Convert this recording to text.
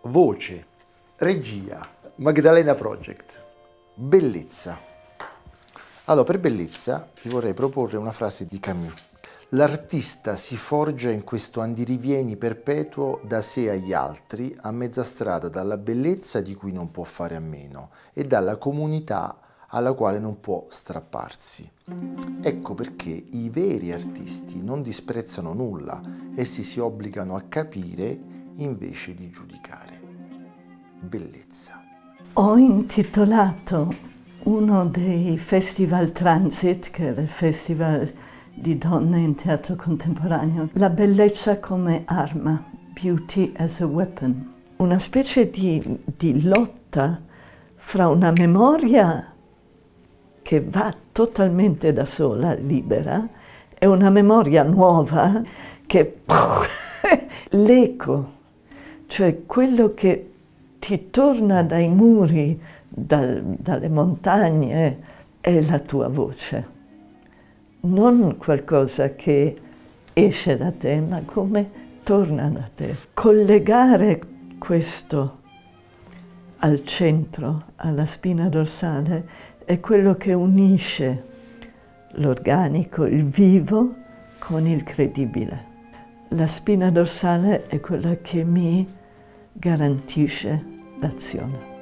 Voce, regia, Magdalena Project. Bellezza. Allora, per bellezza ti vorrei proporre una frase di Camus. L'artista si forgia in questo andirivieni perpetuo da sé agli altri, a mezza strada dalla bellezza di cui non può fare a meno e dalla comunità alla quale non può strapparsi. Ecco perché i veri artisti non disprezzano nulla, essi si obbligano a capire invece di giudicare. Bellezza. Ho intitolato uno dei festival Transit, che era il festival di donne in teatro contemporaneo, La bellezza come arma, Beauty as a Weapon, una specie di, di lotta fra una memoria che va totalmente da sola, libera, e una memoria nuova che l'eco, cioè quello che ti torna dai muri, dal, dalle montagne, è la tua voce. Non qualcosa che esce da te, ma come torna da te. Collegare questo al centro, alla spina dorsale, è quello che unisce l'organico, il vivo, con il credibile. La spina dorsale è quella che mi garantisce l'azione.